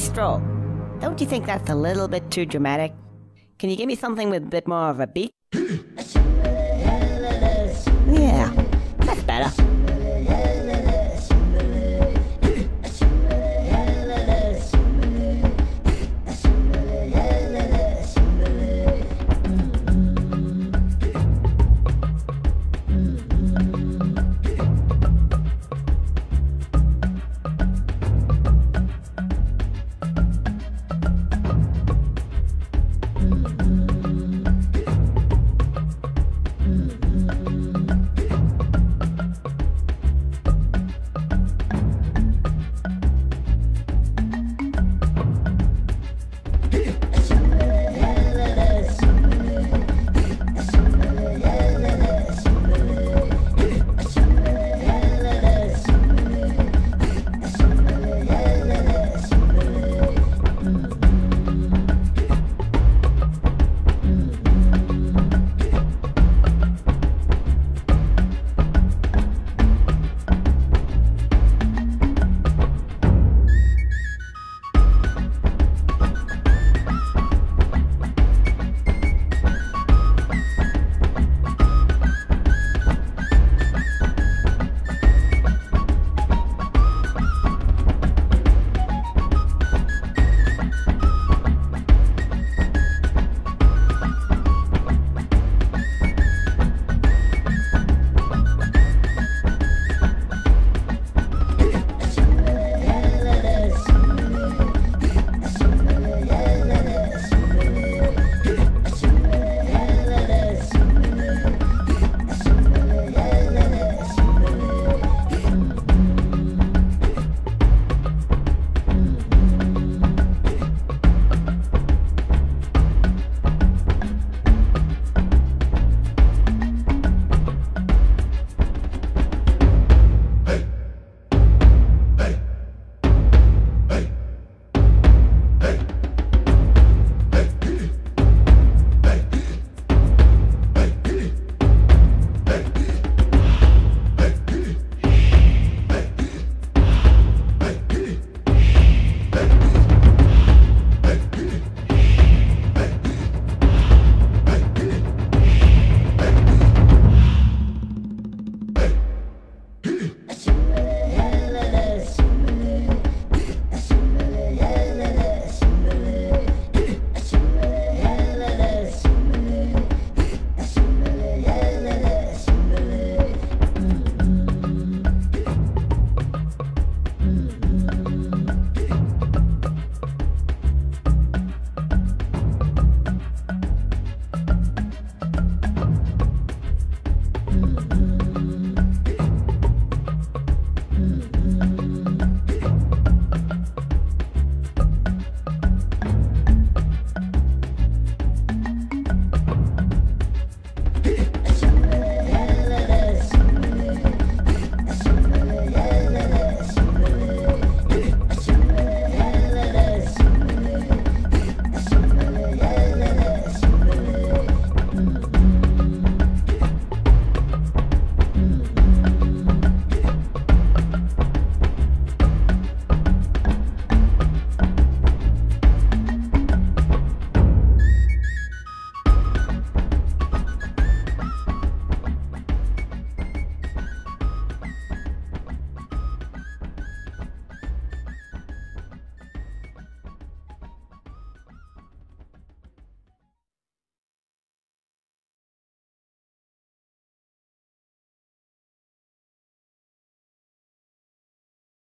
Maestro, don't you think that's a little bit too dramatic? Can you give me something with a bit more of a beat? yeah, that's better.